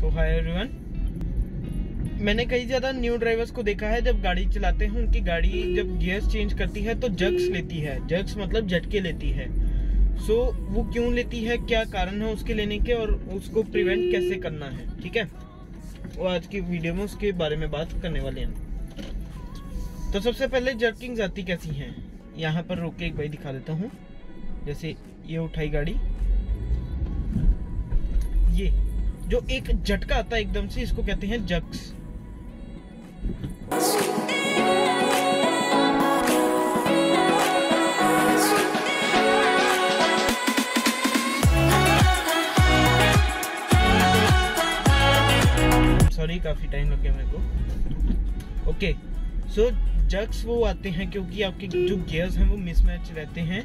सो hi everyone मैंने कई ज़्यादा न्यू ड्राइवर्स को देखा है जब गाड़ी चलाते हैं उनकी गाड़ी जब गियर्स चेंज करती है तो जग्स लेती है। जग्स मतलब झटके लेती है। सो so, वो क्यों लेती है क्या कारण है उसके लेने के और उसको प्रिवेंट कैसे करना है ठीक है? वो आज की वीडियो में उसके बारे में बात करने वाले हैं। तो सबसे पहले जर्किंग्स आती कैसी हैं? यहाँ पर रोक के एक भाई दिखा देता हूँ। जैसे ये उठाई गाड़ी। ये। जो एक झटका आता है एकदम से, इसको कहते हैं जक्स सॉरी काफ़ी टाइम लग गया मेरे को। ओके सो जक्स वो आते हैं क्योंकि आपके जो गियर्स हैं वो मिसमैच रहते हैं।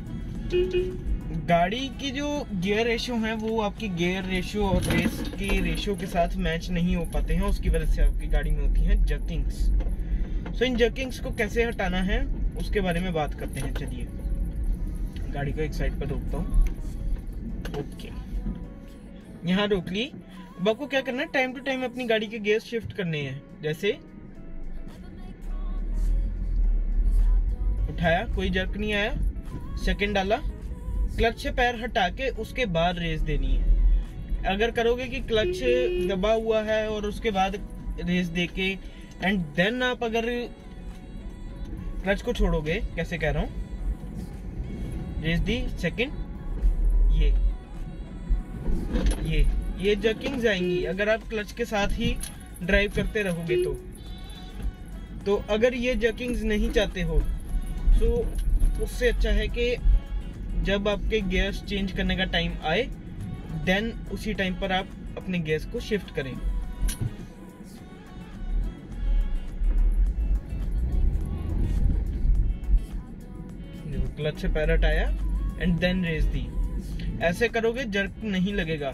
गाड़ी की जो गियर रेशियो है, वो आपकी गियर रेशियो और रेस के रेशियो के साथ मैच नहीं हो पाते हैं, उसकी वजह से आपकी गाड़ी में होती हैं जर्किंग्स सो इन जर्किंग्स को कैसे हटाना है, उसके बारे में बात करते हैं, चलिए. गाड़ी को एक साइड पर रोकता हूँ. ओके यहाँ रोक ली. अब आपको क्या करना है टाइम टू टाइम अपनी गाड़ी के गियर शिफ्ट करने हैं. जैसे, उठाया, कोई जर्क नहीं आया. सेकंड डाला. क्लच से पैर हटा के उसके बाद रेस देनी है। अगर करोगे कि क्लच दबा हुआ है और उसके बाद रेस दे के एंड देन आप अगर क्लच को छोड़ोगे कैसे कह रहा हूँ? रेस दी सेकंड ये। ये ये जर्किंग आएँगी अगर आप क्लच के साथ ही ड्राइव करते रहोगे तो। तो अगर ये जर्किंग्स नहीं चाहते हो तो उससे अच्छा है कि जब आपके गियर्स चेंज करने का टाइम आए देन उसी टाइम पर आप अपने गियर्स को शिफ्ट करें। क्लच से पैर हटाया एंड देन रेस दी। ऐसे करोगे जर्क नहीं लगेगा।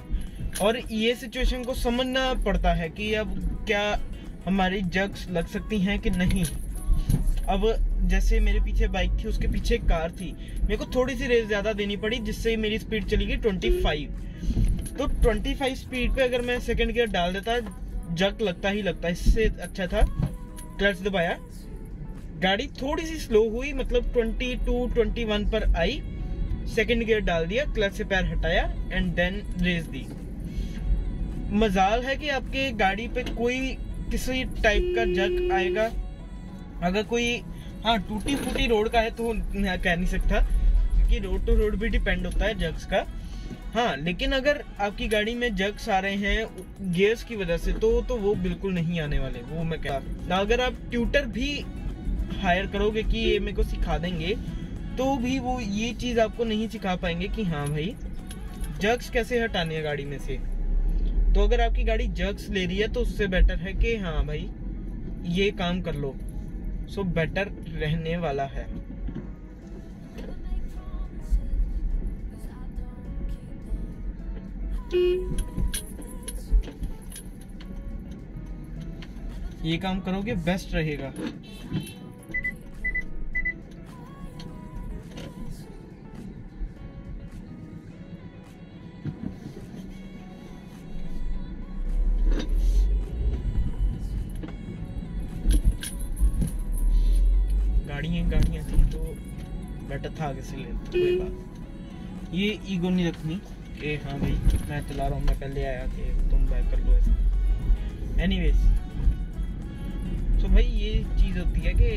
और ये सिचुएशन को समझना पड़ता है कि अब क्या हमारी जग्स लग सकती हैं कि नहीं। अब जैसे मेरे पीछे बाइक थी, उसके पीछे एक कार थी। मेरे को थोड़ी सी रेस ज़्यादा देनी पड़ी, जिससे मेरी स्पीड चली गई 25 तो 25 स्पीड पे अगर मैं सेकंड गियर डाल देता, जग लगता ही लगता, इससे अच्छा था। क्लच दबाया। गाड़ी थोड़ी सी स्लो हुई मतलब 22 21 पर आई। सेकंड गियर डाल दिया क्लच से पैर हटाया एंड देन रेस दी। मजाल है कि आपके गाड़ी पे कोई किसी टाइप का जग आएगा। अगर कोई हाँ टूटी फूटी रोड का है तो मैं कह नहीं सकता, क्योंकि रोड टू रोड भी डिपेंड होता है जग्स का। हाँ लेकिन अगर आपकी गाड़ी में जग्स आ रहे हैं गियर्स की वजह से तो तो वो बिल्कुल नहीं आने वाले, वो मैं कह अगर आप ट्यूटर भी हायर करोगे कि ये मेरे को सिखा देंगे तो भी वो ये चीज़ आपको नहीं सिखा पाएँगे कि हाँ भाई जग्स कैसे हटाने हैं गाड़ी में से? तो अगर आपकी गाड़ी जग्स ले रही है तो उससे बेटर है कि हाँ भाई, ये काम कर लो। सो बेटर रहने वाला है। ये काम करोगे बेस्ट रहेगा। गाड़ियाँ गाड़ियाँ थी तो बेटर था आगे से ले कोई बात। ये ईगो नहीं रखनी कि हाँ भाई मैं चला रहा हूँ मैं पहले आया कि तुम बैक कर लो ऐसे। एनी तो भाई ये चीज़ होती है कि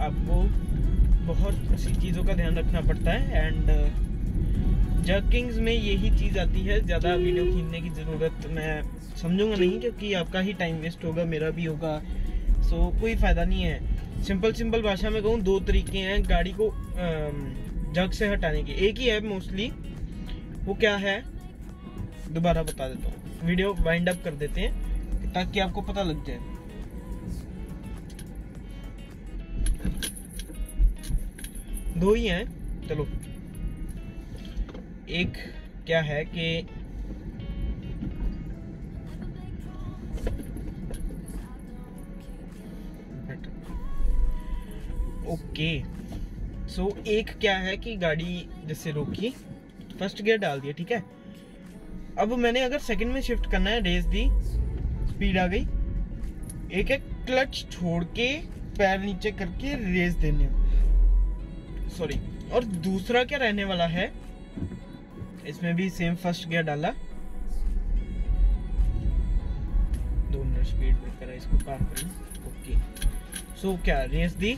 आपको बहुत सी चीज़ों का ध्यान रखना पड़ता है एंड जर्किंग्स में यही चीज़ आती है ज़्यादा वीडियो खींचने की ज़रूरत मैं समझूँगा नहीं क्योंकि आपका ही टाइम वेस्ट होगा मेरा भी होगा सो कोई फ़ायदा नहीं है। सिंपल सिंपल भाषा में कहूँ, दो तरीके हैं गाड़ी को जग से हटाने के। एक ही है मोस्टली वो क्या है? दोबारा बता देता हूँ। वीडियो वाइंड अप कर देते हैं, ताकि आपको पता लग जाए। दो ही हैं, चलो। एक क्या है कि ओके सो so, एक क्या है कि गाड़ी जैसे रोकी फ़र्स्ट गियर डाल दिया ठीक है? अब मैंने अगर सेकंड में शिफ्ट करना है रेस दी स्पीड आ गई। एक एक क्लच छोड़ के पैर नीचे करके रेस देने। सॉरी और दूसरा क्या रहने वाला है? इसमें भी सेम फ़र्स्ट गियर डाला। दो मिनट स्पीड ब्रेकर है इसको पार करें। ओके सो क्या रेस दी?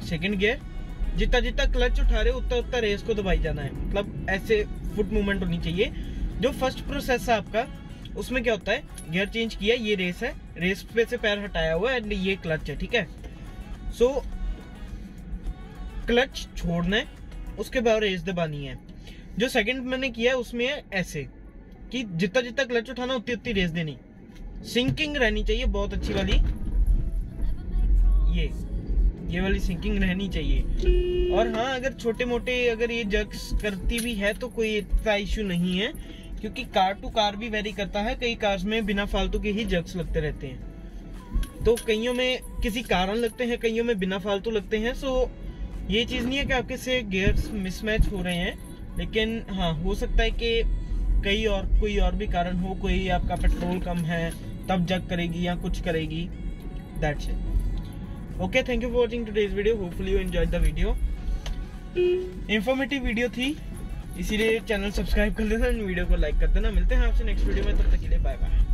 Second gear. जितना जितना क्लच उठा रहे उतना उतना रेस को दबाई जाना है। मतलब ऐसे फुट मूवमेंट होनी चाहिए। जो फ़र्स्ट प्रोसेस है आपका उसमें क्या होता है? गियर चेंज किया ये रेस है। रेस पे से पैर हटाया हुआ है एंड ये क्लच है ठीक है? सो so, क्लच छोड़ना है उसके बाद रेस दबानी है। जो सेकंड मैंने किया उसमें है ऐसे कि जितना जितना क्लच उठाना उतनी उतनी रेस देनी। सिंकिंग रहनी चाहिए बहुत अच्छी वाली। ये। ये वाली सिंकिंग रहनी चाहिए। और हाँ अगर छोटे मोटे अगर ये जग्स करती भी है तो कोई इतना इशू नहीं है, क्योंकि कार टू कार भी वेरी करता है। कई कार्स में बिना फालतू के ही जग्स लगते रहते हैं। तो कईयों में किसी कारण लगते हैं, कईयों में बिना फालतू लगते हैं। सो ये चीज़ नहीं है कि आपके से गेयर्स मिसमैच हो रहे हैं, लेकिन हाँ हो सकता है कि कई और, कोई और भी कारण हो, कोई आपका पेट्रोल कम है, तब जग करेगी या कुछ करेगी। That's it okay thank you for watching today's video hopefully you enjoy the video informative video थी, इसीलिए चैनल सब्सक्राइब कर देना वीडियो को लाइक कर देना। मिलते हैं आपसे नेक्स्ट वीडियो में, तब तक के लिए बाय बाय